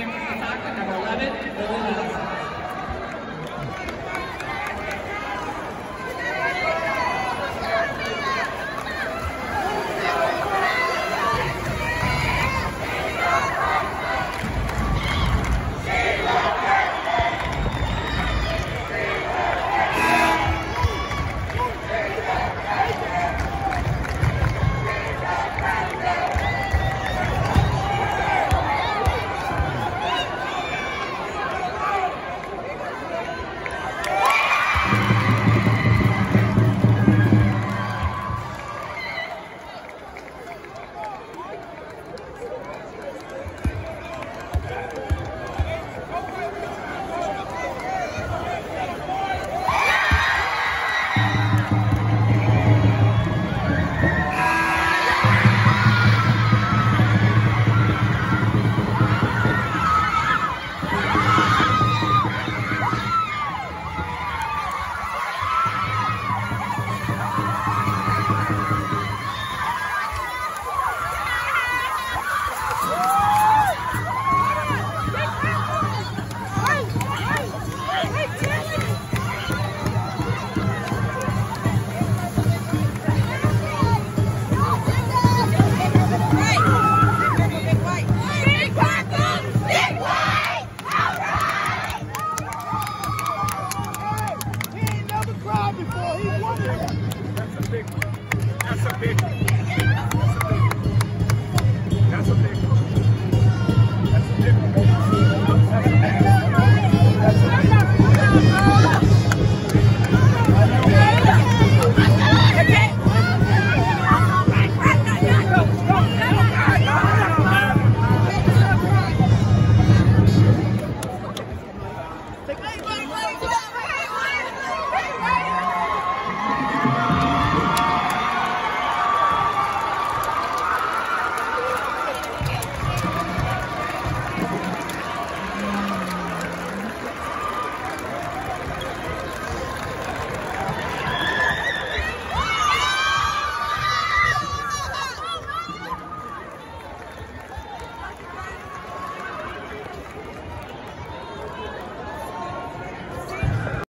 Everyone's going to talk, but I love it. That's a big one. That's a big one.